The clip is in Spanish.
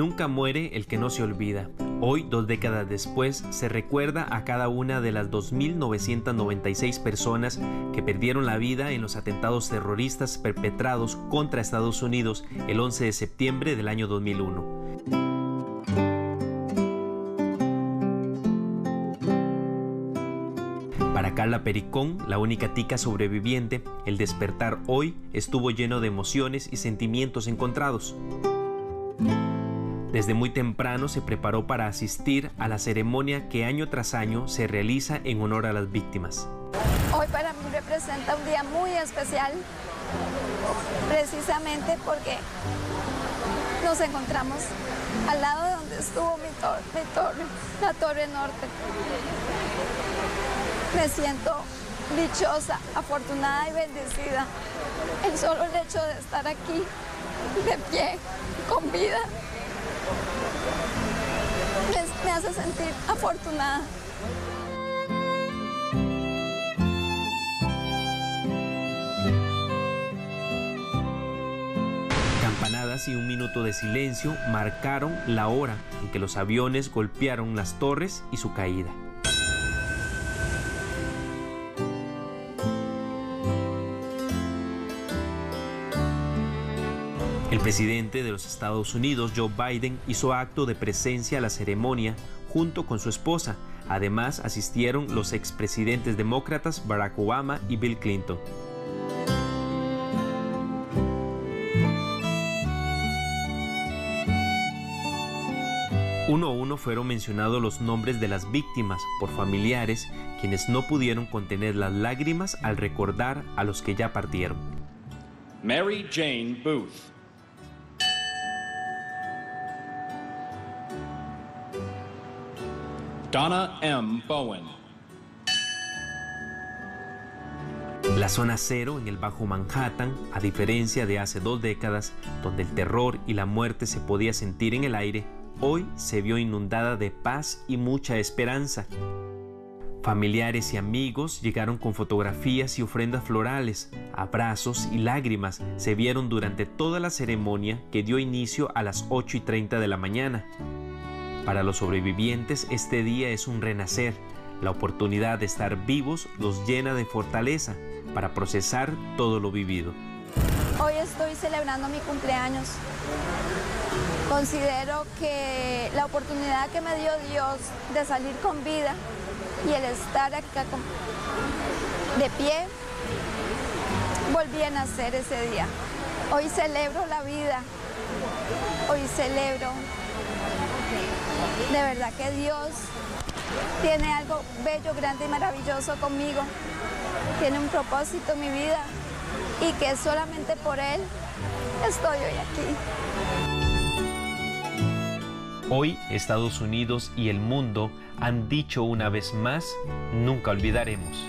Nunca muere el que no se olvida. Hoy, dos décadas después, se recuerda a cada una de las 2.996 personas que perdieron la vida en los atentados terroristas perpetrados contra Estados Unidos el 11 de septiembre del año 2001. Para Carla Pericón, la única tica sobreviviente, el despertar hoy estuvo lleno de emociones y sentimientos encontrados. Desde muy temprano se preparó para asistir a la ceremonia que año tras año se realiza en honor a las víctimas. Hoy para mí representa un día muy especial, precisamente porque nos encontramos al lado de donde estuvo mi, torre, la Torre Norte. Me siento dichosa, afortunada y bendecida. El solo hecho de estar aquí, de pie, con vida, me hace sentir afortunada. Campanadas y un minuto de silencio marcaron la hora en que los aviones golpearon las torres y su caída. El presidente de los Estados Unidos, Joe Biden, hizo acto de presencia a la ceremonia junto con su esposa. Además, asistieron los expresidentes demócratas Barack Obama y Bill Clinton. Uno a uno fueron mencionados los nombres de las víctimas por familiares, quienes no pudieron contener las lágrimas al recordar a los que ya partieron. Mary Jane Booth. Donna M. Bowen. La zona cero en el Bajo Manhattan, a diferencia de hace dos décadas, donde el terror y la muerte se podía sentir en el aire, hoy se vio inundada de paz y mucha esperanza. Familiares y amigos llegaron con fotografías y ofrendas florales, abrazos y lágrimas se vieron durante toda la ceremonia que dio inicio a las 8 y 30 de la mañana. Para los sobrevivientes este día es un renacer. La oportunidad de estar vivos los llena de fortaleza para procesar todo lo vivido. Hoy estoy celebrando mi cumpleaños. Considero que la oportunidad que me dio Dios de salir con vida y el estar acá de pie, volví a nacer ese día. Hoy celebro la vida, hoy celebro de verdad que Dios tiene algo bello, grande y maravilloso conmigo. Tiene un propósito en mi vida y que solamente por Él estoy hoy aquí. Hoy Estados Unidos y el mundo han dicho una vez más, nunca olvidaremos.